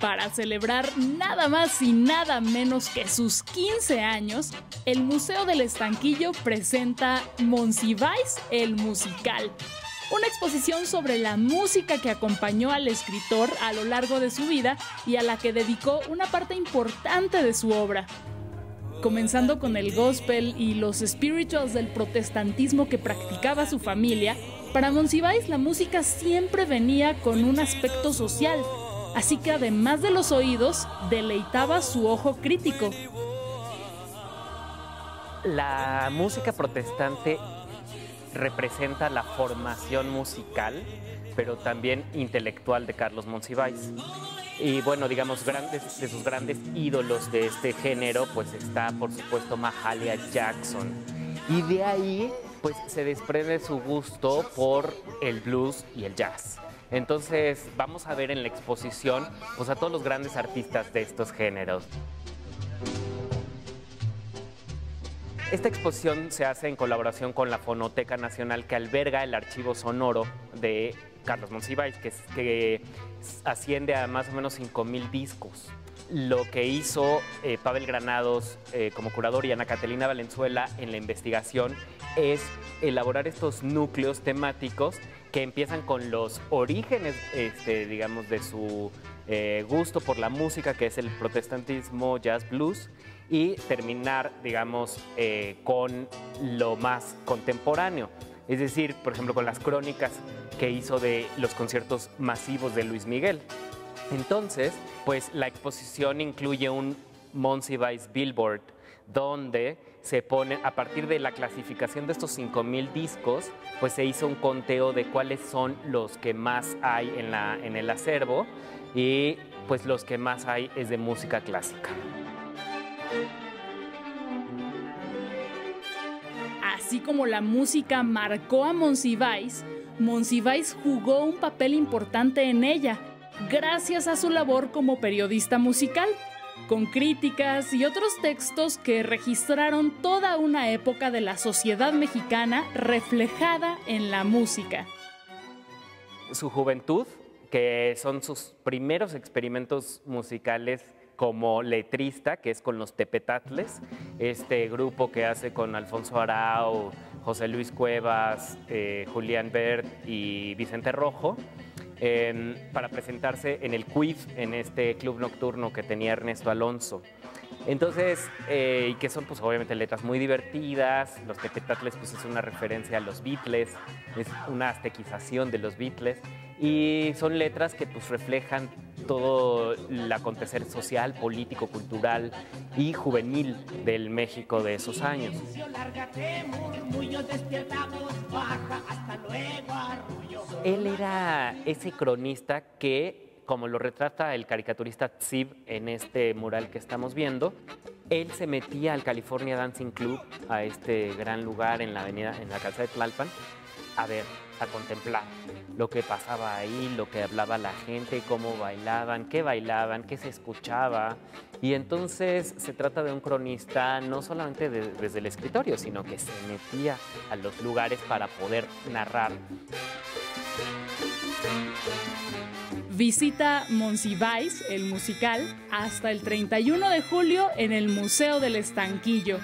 Para celebrar nada más y nada menos que sus 15 años, el Museo del Estanquillo presenta Monsiváis el Musical, una exposición sobre la música que acompañó al escritor a lo largo de su vida y a la que dedicó una parte importante de su obra. Comenzando con el gospel y los spirituals del protestantismo que practicaba su familia, para Monsiváis la música siempre venía con un aspecto social, así que además de los oídos, deleitaba su ojo crítico. La música protestante representa la formación musical, pero también intelectual de Carlos Monsiváis. Y bueno, digamos, grandes, de sus grandes ídolos de este género, pues está por supuesto Mahalia Jackson. Y de ahí, pues se desprende su gusto por el blues y el jazz. Entonces, vamos a ver en la exposición pues, a todos los grandes artistas de estos géneros. Esta exposición se hace en colaboración con la Fonoteca Nacional que alberga el archivo sonoro de Carlos Monsiváis, que, asciende a más o menos 5.000 discos. Lo que hizo eh, Pavel Granados eh, como curador y Ana Catalina Valenzuela en la investigación es elaborar estos núcleos temáticos que empiezan con los orígenes, este, digamos, de su eh, gusto por la música, que es el protestantismo, jazz, blues, y terminar, digamos, con lo más contemporáneo. Es decir, por ejemplo, con las crónicas que hizo de los conciertos masivos de Luis Miguel. Entonces, pues la exposición incluye un Monsiváis Billboard, donde se pone, a partir de la clasificación de estos 5.000 discos, pues se hizo un conteo de cuáles son los que más hay en, la, en el acervo y pues los que más hay es de música clásica. Así como la música marcó a Monsiváis, Monsiváis jugó un papel importante en ella, gracias a su labor como periodista musical, con críticas y otros textos que registraron toda una época de la sociedad mexicana reflejada en la música. Su juventud, que son sus primeros experimentos musicales como letrista, que es con los Tepetatles, este grupo que hace con Alfonso Arau, José Luis Cuevas, eh, Julián Bert y Vicente Rojo, para presentarse en el quiz, en este club nocturno que tenía Ernesto Alonso. Entonces, eh, y que son pues obviamente letras muy divertidas, los Tepetatles pues es una referencia a los Beatles, es una aztequización de los Beatles, y son letras que pues reflejan todo el acontecer social, político, cultural y juvenil del México de esos años. Él era ese cronista que, como lo retrata el caricaturista Tzib en este mural que estamos viendo, él se metía al California Dancing Club, a este gran lugar en la avenida, en la calzada de Tlalpan, a ver, a contemplar lo que pasaba ahí, lo que hablaba la gente, cómo bailaban, qué bailaban, qué se escuchaba. Y entonces se trata de un cronista no solamente desde el escritorio, sino que se metía a los lugares para poder narrar. Visita Monsiváis, el musical, hasta el 31 de julio en el Museo del Estanquillo.